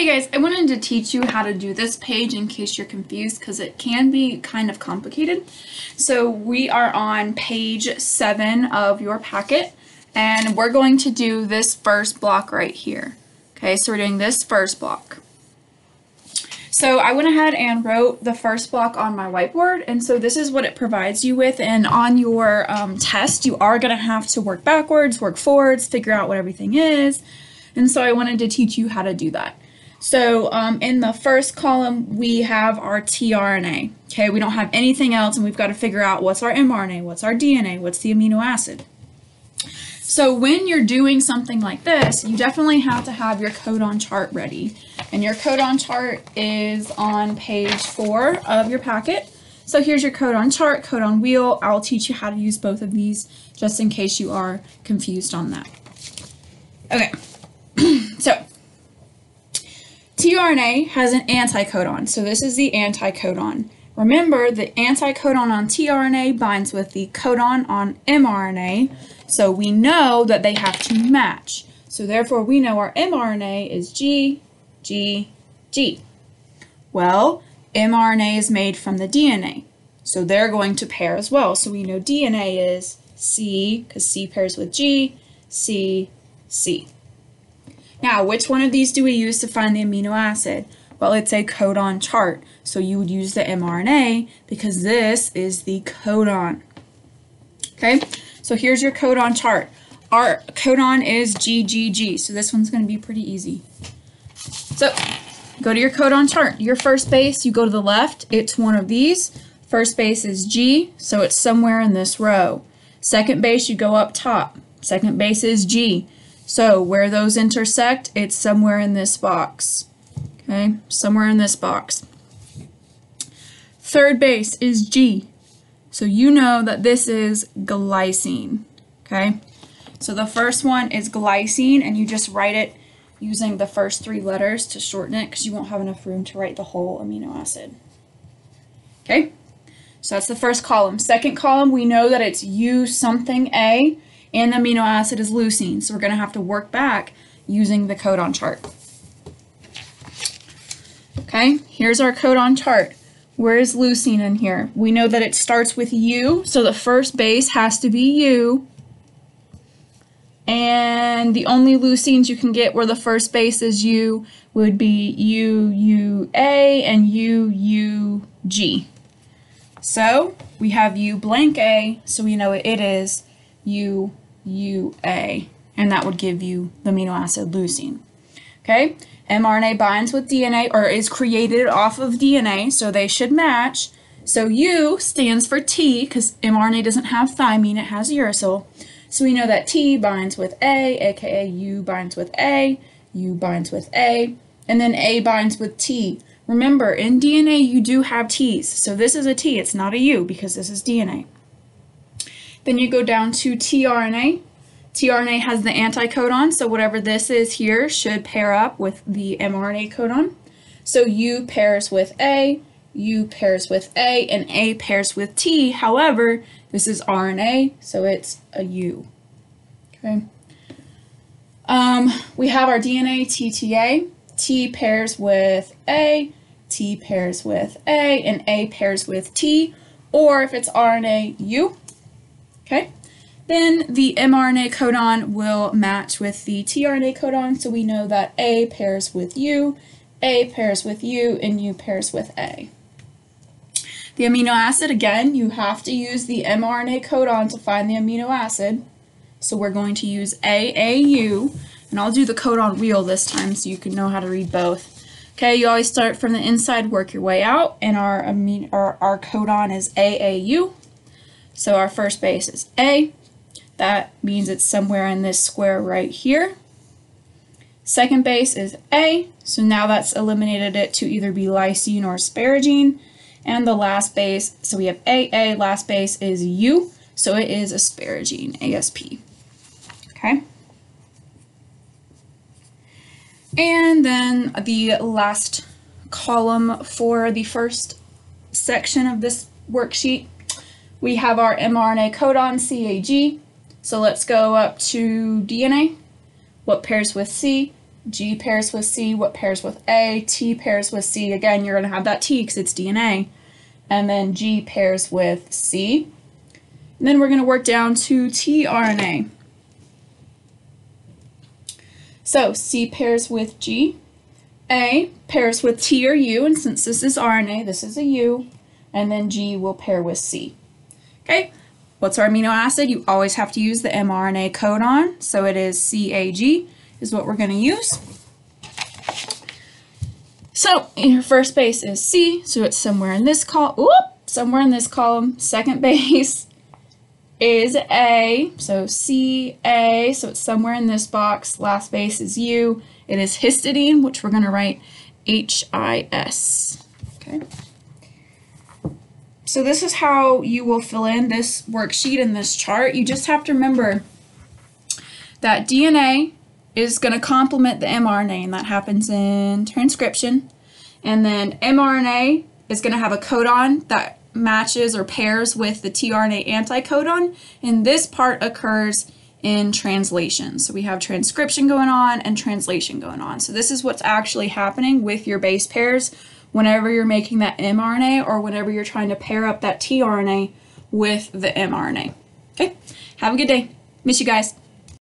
Hey guys, I wanted to teach you how to do this page in case you're confused because it can be kind of complicated. So we are on page 7 of your packet and we're going to do this first block right here. Okay, so we're doing this first block. So I went ahead and wrote the first block on my whiteboard and so this is what it provides you with and on your um, test you are going to have to work backwards, work forwards, figure out what everything is and so I wanted to teach you how to do that. So um, in the first column, we have our tRNA. Okay, we don't have anything else, and we've got to figure out what's our mRNA, what's our DNA, what's the amino acid. So when you're doing something like this, you definitely have to have your codon chart ready. And your codon chart is on page four of your packet. So here's your codon chart, codon wheel. I'll teach you how to use both of these just in case you are confused on that. Okay, so tRNA has an anticodon, so this is the anticodon. Remember, the anticodon on tRNA binds with the codon on mRNA, so we know that they have to match. So therefore, we know our mRNA is G, G, G. Well, mRNA is made from the DNA, so they're going to pair as well. So we know DNA is C, because C pairs with G, C, C. Now, which one of these do we use to find the amino acid? Well, it's a codon chart. So you would use the mRNA because this is the codon. Okay, so here's your codon chart. Our codon is GGG, so this one's going to be pretty easy. So go to your codon chart. Your first base, you go to the left, it's one of these. First base is G, so it's somewhere in this row. Second base, you go up top. Second base is G. So where those intersect, it's somewhere in this box. Okay, somewhere in this box. Third base is G. So you know that this is glycine. Okay, so the first one is glycine, and you just write it using the first three letters to shorten it because you won't have enough room to write the whole amino acid. Okay, so that's the first column. Second column, we know that it's U something A and the amino acid is leucine. So we're going to have to work back using the codon chart. Okay, here's our codon chart. Where is leucine in here? We know that it starts with U, so the first base has to be U. And the only leucines you can get where the first base is U would be UUA and UUG. So we have U blank A, so we know it is U UA, and that would give you the amino acid leucine. Okay, mRNA binds with DNA or is created off of DNA, so they should match. So U stands for T because mRNA doesn't have thymine, it has uracil. So we know that T binds with A, aka U binds with A, U binds with A, and then A binds with T. Remember, in DNA you do have T's, so this is a T, it's not a U because this is DNA. Then you go down to tRNA. tRNA has the anticodon, so whatever this is here should pair up with the mRNA codon. So U pairs with A, U pairs with A, and A pairs with T. However, this is RNA, so it's a U. Okay. Um, we have our DNA TTA. T pairs with A, T pairs with A, and A pairs with T. Or if it's RNA, U. Okay, then the mRNA codon will match with the tRNA codon, so we know that A pairs with U, A pairs with U, and U pairs with A. The amino acid, again, you have to use the mRNA codon to find the amino acid. So we're going to use AAU, and I'll do the codon wheel this time so you can know how to read both. Okay, you always start from the inside, work your way out, and our, amino, our, our codon is AAU. So our first base is A. That means it's somewhere in this square right here. Second base is A, so now that's eliminated it to either be lysine or asparagine. And the last base, so we have AA, last base is U, so it is asparagine, ASP. Okay. And then the last column for the first section of this worksheet we have our mRNA codon CAG. So let's go up to DNA. What pairs with C? G pairs with C, what pairs with A? T pairs with C. Again, you're going to have that T because it's DNA. And then G pairs with C. And then we're going to work down to tRNA. So C pairs with G. A pairs with T or U, and since this is RNA, this is a U. And then G will pair with C. Okay, what's our amino acid? You always have to use the mRNA codon. So it is CAG is what we're going to use. So your first base is C, so it's somewhere in this column. Somewhere in this column. Second base is A, so C A, so it's somewhere in this box. Last base is U. It is histidine, which we're going to write H I S. Okay. So this is how you will fill in this worksheet in this chart. You just have to remember that DNA is going to complement the mRNA, and that happens in transcription. And then mRNA is going to have a codon that matches or pairs with the tRNA anticodon, and this part occurs in translation. So we have transcription going on and translation going on. So this is what's actually happening with your base pairs whenever you're making that mRNA or whenever you're trying to pair up that tRNA with the mRNA. Okay, have a good day. Miss you guys.